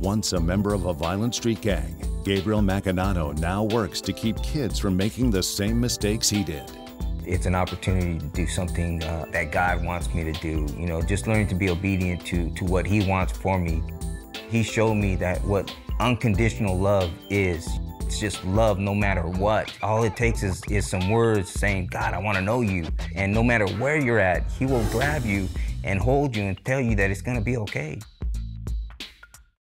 Once a member of a violent street gang, Gabriel Makinano now works to keep kids from making the same mistakes he did. It's an opportunity to do something uh, that God wants me to do. You know, just learning to be obedient to, to what He wants for me. He showed me that what unconditional love is. It's just love no matter what. All it takes is, is some words saying, God, I want to know you. And no matter where you're at, He will grab you and hold you and tell you that it's going to be okay.